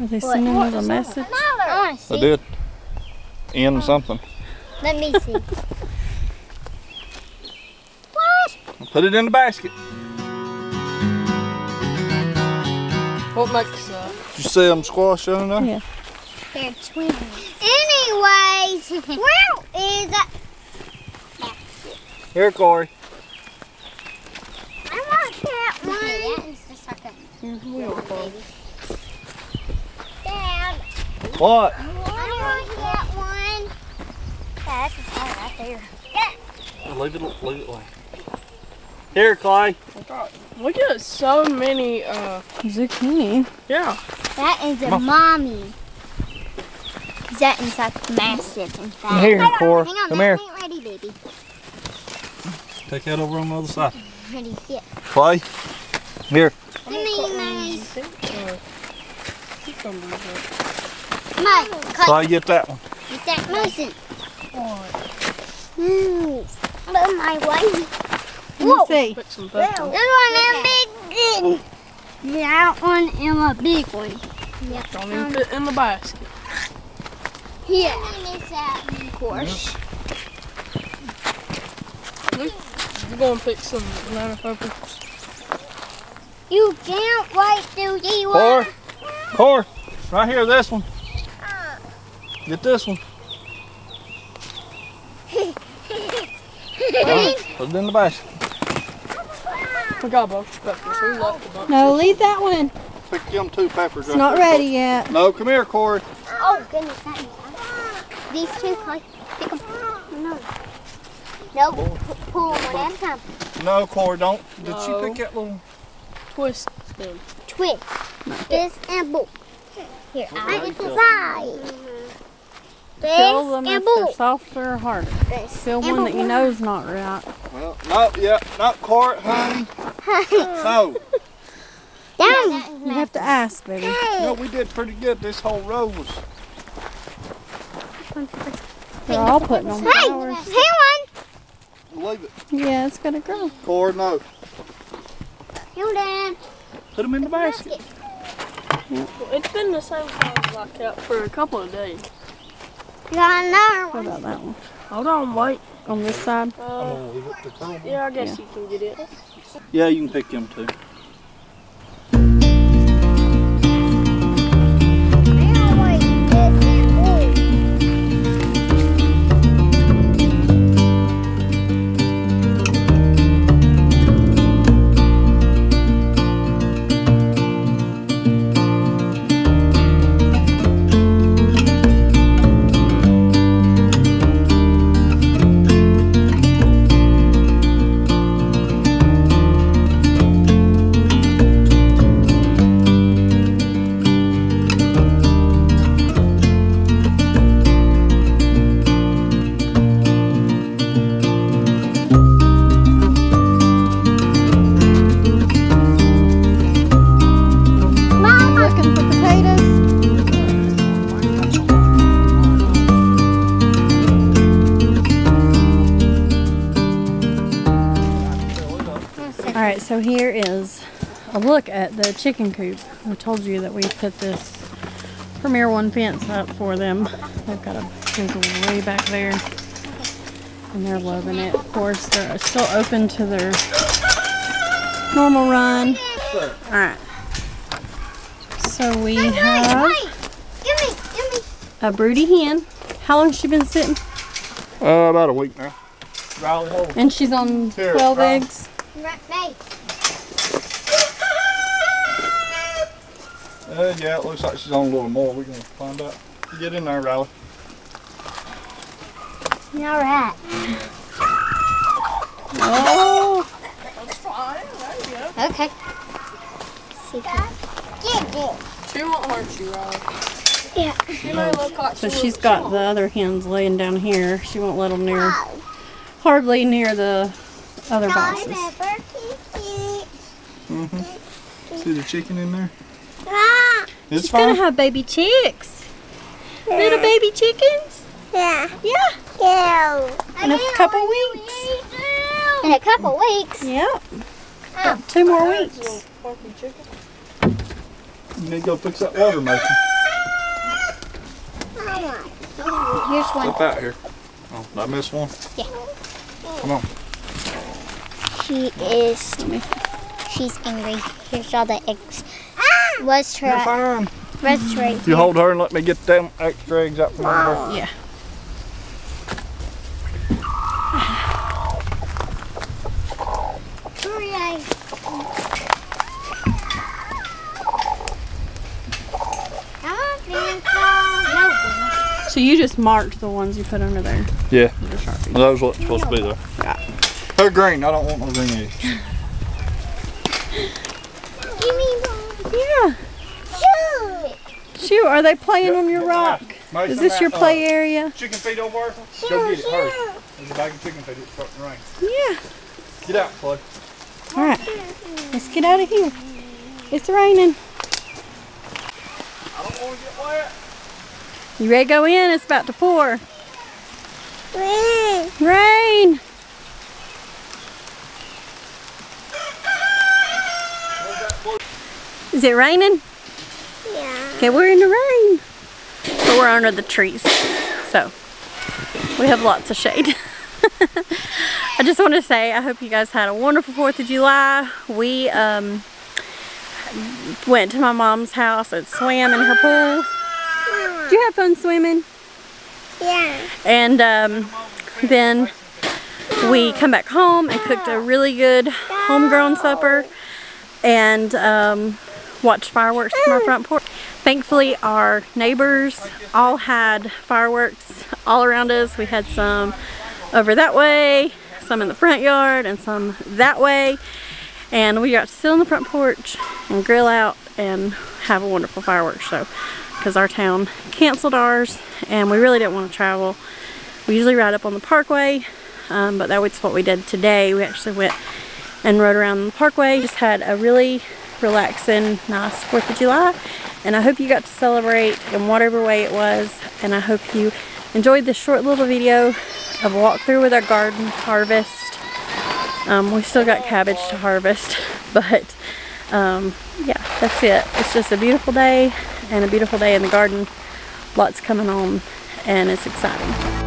Are they sending us a message? I want I did. In something. Let me see. what? Put it in the basket. What makes that? Did you see them squash in there? Yeah. They're twins. Anyways, where is that? Here, Corey. I want that one. that is the second. Here's the wheel phone. Dad, What? I want that one. Yeah, that's the side right there. Yeah. Leave it, leave it like. Here, Clay. We get so many, uh, Zucchini. yeah. That is a mommy. That is like massive in fact. Here, Hang on, Cor. hang on, Come here. ain't ready, baby. Take that over on the other side. Ready, yeah. Clay. Here. Give me nice. Uh, cucumbers are- Mike, cut Clay, get that one. Get that motion. Move. Oh my way. Let me see. Put some This one is a big one. That one is a big one. Yeah. Don't even fit in the basket. Here. Of course. We're gonna pick some banana peppers. You can't wait till you Cor. are. Cor. Right here, this one. Get this one. Uh, put it in the basket. We got a bunch of peppers. We left a bunch. No, leave that one. Pick them two peppers. It's not ready yet. No, come here, Corey. Oh goodness, that is These two, like, pick 'em. No. No, pull them one at a time. No, Corey, don't. Did she No. pick that little? Twist them. Twist. This and boot. Here, I Okay, can so- side. This Feel them and if they're boot. softer or harder. This Feel and one that boot. you know's not right. Well, no, yeah, not Corey, honey. No, Down. You have to ask, baby. no, we did pretty good. This whole row was. They're all putting on Hey, flowers. here one. Leave it. Yeah, it's gonna grow. Corey, no. Here, Dad. Put them in the basket. Well, it's been the same size like that for a couple of days. You got another What one. about that one? Hold on, wait. On this side? Uh, gonna leave it to Corey. yeah, I guess Yeah. you can get it. Yeah, you can pick them too. All right, so here is a look at the chicken coop. I told you that we put this Premier One fence up for them. They've got a big way back there, and they're loving it. Of course, they're still open to their normal run. All right. So we have Wait, give me, give me. a broody hen. How long's she been sitting? Uh, about a week now. And she's on Here, 12 eggs. Right, hey. Uh, yeah, it looks like she's on a little more. We're gonna find out. Get in there, Riley. All right. Oh, That's fine. There you go. Okay. See, get it. She won't hurt you, Riley. Yeah. She may look like so she she's looks got the other hens laying down here. She won't let them near, hardly near the other no, boxes. Mm-hmm. See the chicken in there? Ah. It's She's gonna have baby chicks. Yeah. Little baby chickens? Yeah. Yeah. yeah. In a couple weeks. In a couple weeks? Yep. Two more weeks. You need to go fix that water, Mason. Here's one. Flip out here. Oh, I missed one? Yeah. Come on. She is. She's angry. Here's all the eggs. Was You're her. fine. Was right. You hold her and let me get them extra eggs out from under her. Yeah. Hurry, I. Come on, Vanessa. So you just marked the ones you put under there. Yeah. with your Sharpie. Those what's supposed to be there. Yeah. They're green. I don't want no green eggs. Give me one. Yeah. Shoot. Shoot, are they playing on your rock? Mason, Is this your that, uh, play area? Chicken feed over there? Go get it. Hurry. There's a bag of chicken feed. It's starting to rain. Yeah. Get out, Clay. All right. Let's get out of here. It's raining. I don't want to get wet. You ready to go in? It's about to pour. Wait. Rain. Is it raining? Yeah. Okay, we're in the rain. But we're under the trees. So we have lots of shade. I just want to say I hope you guys had a wonderful 4th of July. We um, went to my mom's house and swam in her pool. Did you have fun swimming? Yeah. And um, then we come back home and cooked a really good homegrown supper and um, fireworks from our front porch. Thankfully, our neighbors all had fireworks all around us. We had some over that way, some in the front yard, and some that way. And we got to sit on the front porch and grill out and have a wonderful fireworks show because our town canceled ours and we really didn't want to travel. We usually ride up on the parkway, um, but that was what we did today. We actually went and rode around the parkway. Just had a really relaxing, nice 4th of July. And I hope you got to celebrate in whatever way it was. And I hope you enjoyed this short little video of a walkthrough with our garden harvest. Um, we still got cabbage to harvest, but um, yeah, that's it. It's just a beautiful day and a beautiful day in the garden. Lots coming on and it's exciting.